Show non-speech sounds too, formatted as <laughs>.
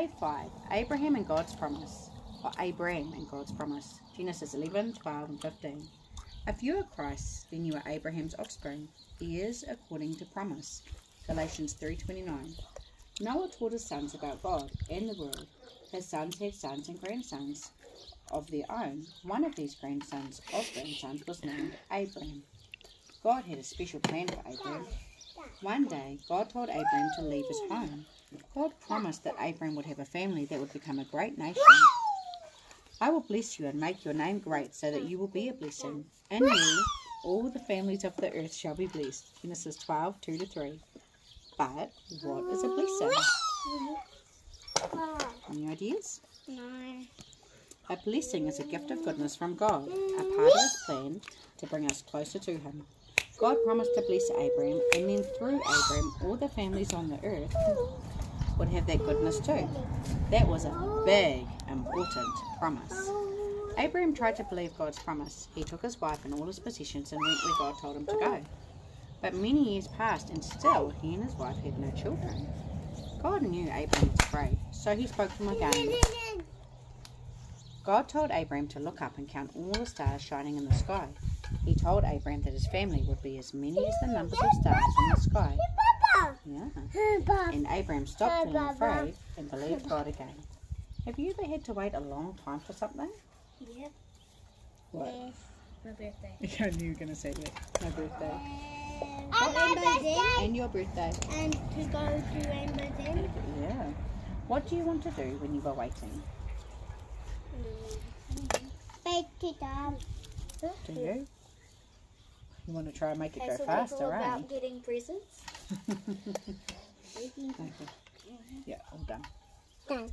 Day 5 Abraham and God's promise. Or Abram and God's promise. Genesis 11, 12, and 15. If you are Christ, then you are Abraham's offspring, heirs according to promise. Galatians 3:29. Noah taught his sons about God and the world. His sons had sons and grandsons of their own. One of these grandsons of grandsons was named Abram. God had a special plan for Abram. One day, God told Abram to leave his home. God promised that Abram would have a family that would become a great nation. I will bless you and make your name great so that you will be a blessing. In you, all the families of the earth shall be blessed. Genesis 12, 2 to 3. But what is a blessing? Any ideas? No. A blessing is a gift of goodness from God, a part of His plan to bring us closer to Him. God promised to bless Abram, and then through Abram, all the families on the earth would have that goodness too. That was a big, important promise. Abram tried to believe God's promise. He took his wife and all his possessions and went where God told him to go. But many years passed, and still he and his wife had no children. God knew Abram was afraid, so he spoke to him again. God told Abram to look up and count all the stars shining in the sky. He told Abraham that his family would be as many as the numbers of stars in the sky. Yeah. And Abraham stopped being afraid and believed God again. Have you ever had to wait a long time for something? Yep. What? Yes. My birthday. <laughs> I knew you were going to say that. My birthday. And my birthday. And your birthday. And to go to Rainbow Den. Yeah. What do you want to do when you were waiting? Bake it up. Do you? You want to try and make it Okay, <laughs> go so faster, it's all eh? about getting presents. okay. Yeah, all done. Done.